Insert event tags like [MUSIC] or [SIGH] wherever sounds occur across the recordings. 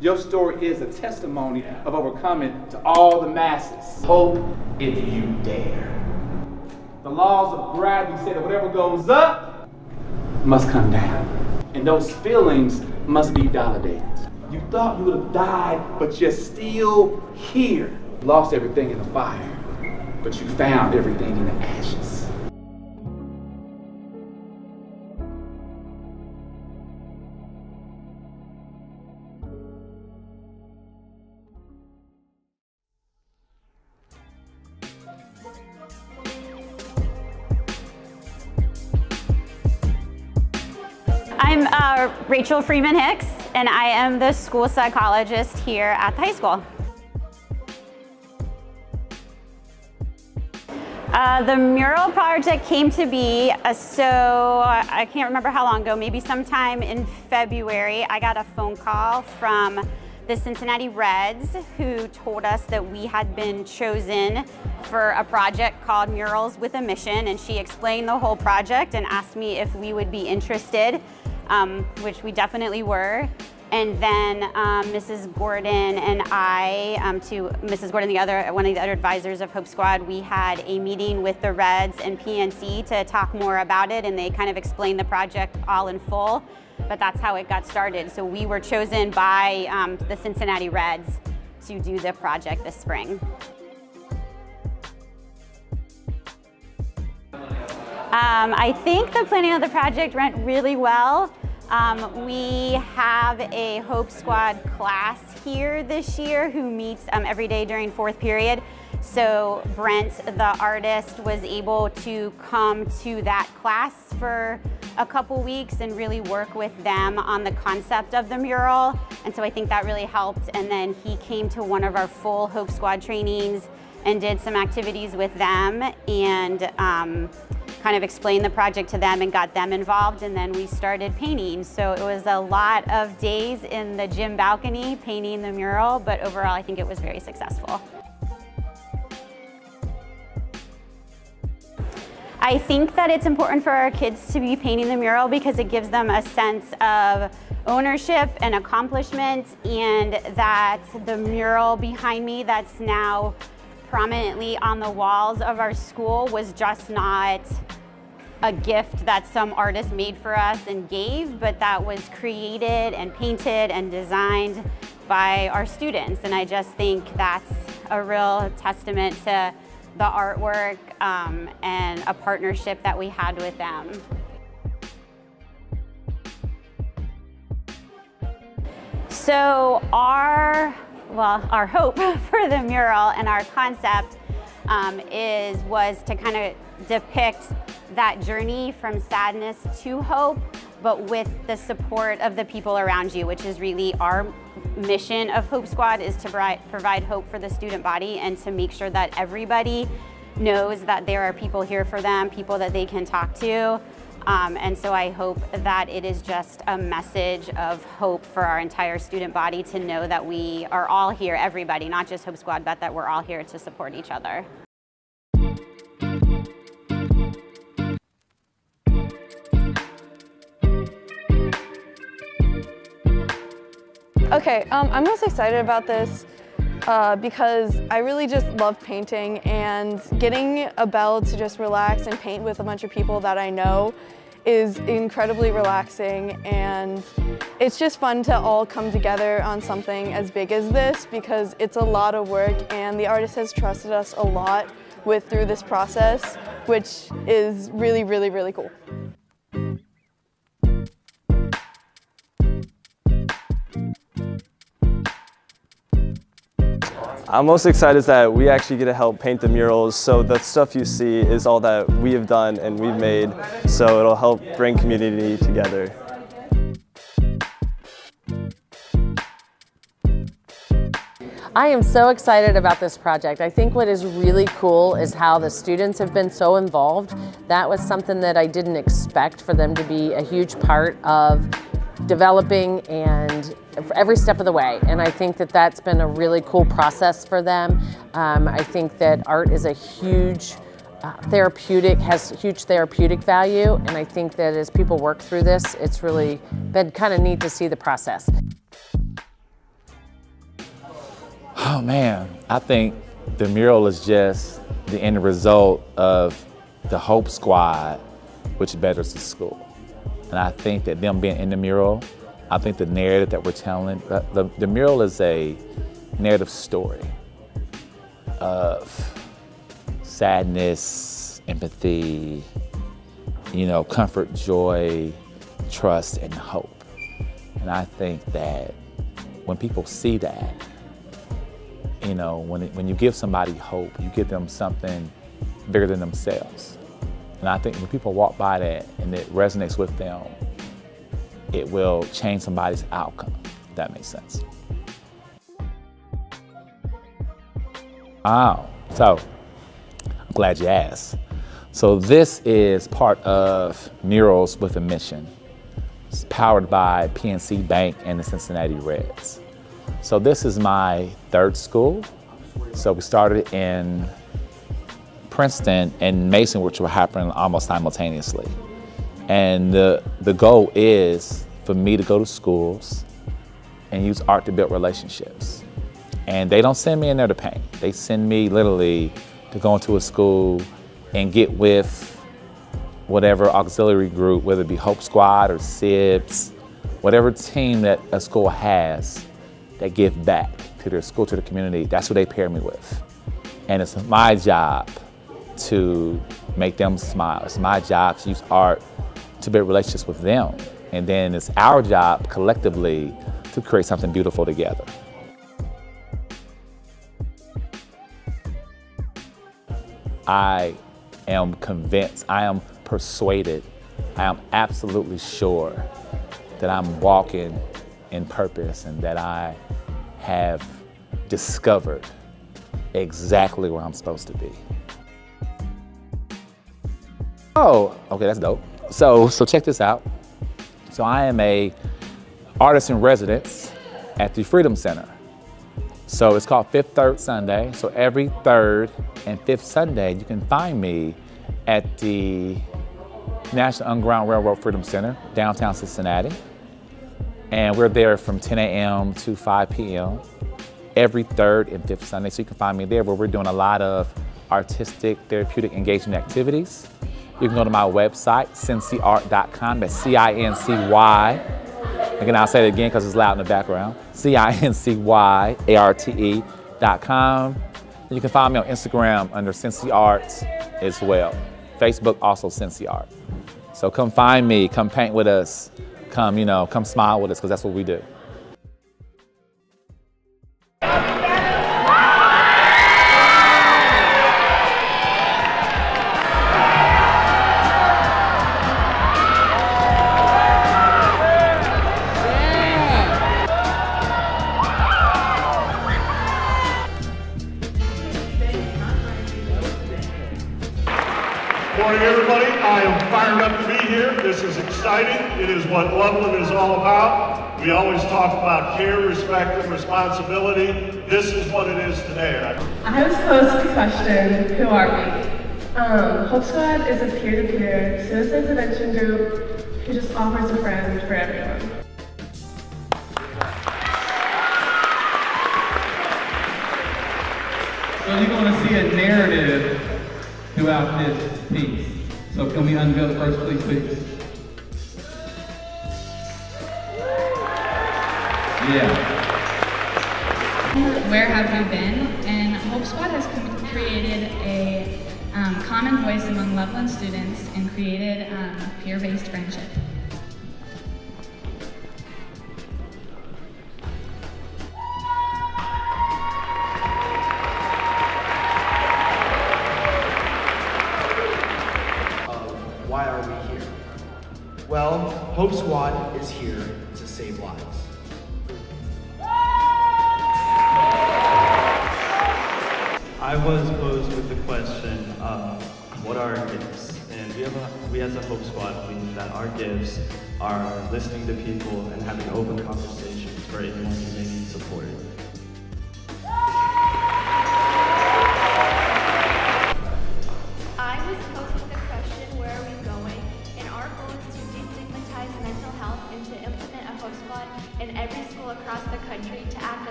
Your story is a testimony of overcoming to all the masses. Hope if you dare. The laws of gravity say that whatever goes up must come down. And those feelings must be validated. You thought you would have died, but you're still here. Lost everything in the fire, but you found everything in the ashes. Rachel Freeman Hicks, and I am the school psychologist here at the high school. Uh, the mural project came to be, uh, so I can't remember how long ago, maybe sometime in February, I got a phone call from the Cincinnati Reds who told us that we had been chosen for a project called Murals with a Mission and she explained the whole project and asked me if we would be interested um, which we definitely were. And then um, Mrs. Gordon and I, um, to Mrs. Gordon, the other one of the other advisors of Hope Squad, we had a meeting with the Reds and PNC to talk more about it, and they kind of explained the project all in full. But that's how it got started. So we were chosen by um, the Cincinnati Reds to do the project this spring. Um, I think the planning of the project went really well. Um, we have a Hope Squad class here this year who meets um, every day during fourth period. So Brent, the artist, was able to come to that class for a couple weeks and really work with them on the concept of the mural. And so I think that really helped. And then he came to one of our full Hope Squad trainings and did some activities with them. And um, kind of explained the project to them and got them involved and then we started painting. So it was a lot of days in the gym balcony painting the mural, but overall I think it was very successful. I think that it's important for our kids to be painting the mural because it gives them a sense of ownership and accomplishment and that the mural behind me that's now prominently on the walls of our school was just not a gift that some artist made for us and gave, but that was created and painted and designed by our students. And I just think that's a real testament to the artwork um, and a partnership that we had with them. So our well, our hope [LAUGHS] for the mural and our concept um, is was to kind of depict that journey from sadness to hope, but with the support of the people around you, which is really our mission of Hope Squad is to provide hope for the student body and to make sure that everybody knows that there are people here for them, people that they can talk to, um, and so I hope that it is just a message of hope for our entire student body to know that we are all here, everybody, not just Hope Squad, but that we're all here to support each other. Okay, um, I'm most excited about this uh, because I really just love painting and getting a bell to just relax and paint with a bunch of people that I know is incredibly relaxing and it's just fun to all come together on something as big as this because it's a lot of work and the artist has trusted us a lot with through this process which is really really really cool. I'm most excited is that we actually get to help paint the murals. So the stuff you see is all that we have done and we've made. So it'll help bring community together. I am so excited about this project. I think what is really cool is how the students have been so involved. That was something that I didn't expect for them to be a huge part of developing and every step of the way. And I think that that's been a really cool process for them. Um, I think that art is a huge uh, therapeutic, has huge therapeutic value. And I think that as people work through this, it's really been kind of neat to see the process. Oh man, I think the mural is just the end result of the Hope Squad, which betters the school. And I think that them being in the mural, I think the narrative that we're telling, the, the, mural is a narrative story of sadness, empathy, you know, comfort, joy, trust, and hope. And I think that when people see that, you know, when, it, when you give somebody hope, you give them something bigger than themselves. And I think when people walk by that and it resonates with them, it will change somebody's outcome, if that makes sense. Oh, so I'm glad you asked. So this is part of Murals with a Mission. It's powered by PNC Bank and the Cincinnati Reds. So this is my third school. So we started in Princeton and Mason, which were happening almost simultaneously. And the, the goal is for me to go to schools and use art to build relationships. And they don't send me in there to paint. They send me literally to go into a school and get with whatever auxiliary group, whether it be Hope Squad or SIBS, whatever team that a school has that give back to their school, to the community, that's what they pair me with. And it's my job to make them smile. It's my job to use art to build relationships with them. And then it's our job collectively to create something beautiful together. I am convinced, I am persuaded, I am absolutely sure that I'm walking in purpose and that I have discovered exactly where I'm supposed to be. Oh, okay, that's dope. So, so check this out. So I am a artist in residence at the Freedom Center. So it's called Fifth Third Sunday. So every third and fifth Sunday, you can find me at the National Underground Railroad Freedom Center, downtown Cincinnati. And we're there from 10 a.m. to 5 p.m. every third and fifth Sunday. So you can find me there where we're doing a lot of artistic, therapeutic engagement activities. You can go to my website, cincyart.com. That's C-I-N-C-Y. Again, I'll say it again because it's loud in the background. C-I-N-C-Y-A-R-T-E dot com. You can find me on Instagram under Cincy Arts as well. Facebook also Cincy Art. So come find me, come paint with us, come, you know, come smile with us because that's what we do. Morning, everybody. I am fired up to be here. This is exciting. It is what Loveland is all about. We always talk about care, respect, and responsibility. This is what it is today. I was posed the question, who are we? Um, Hope Squad is a peer-to-peer citizen intervention group who just offers a friend for everyone. So you're going to see a narrative throughout this So can we unveil first, please, please? Yeah. Where have you been? And Hope Squad has created a um, common voice among Loveland students and created um, peer-based friendship. Well, Hope Squad is here to save lives. I was posed with the question, uh, what are our gifts? And we have a, we as a Hope Squad believe that our gifts are listening to people and having open conversations for anyone who may need support.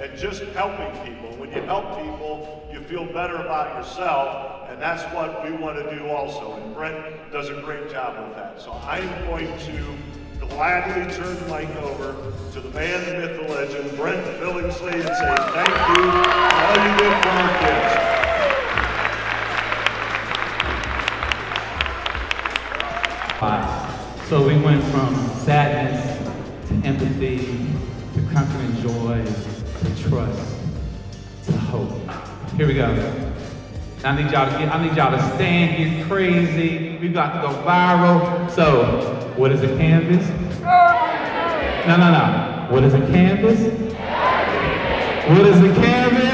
And just helping people. When you help people, you feel better about yourself, and that's what we want to do also. And Brent does a great job with that. So I'm going to gladly turn the mic over to the man, the myth, the legend, Brent Billingsley, and say thank you for all you did for our kids. So we went from sadness empathy to comfort and joy to trust to hope. Here we go. I need y'all to get, I need y'all to stand, get crazy. We got to go viral. So, what is a canvas? No, no, no. What is a canvas? What is a canvas?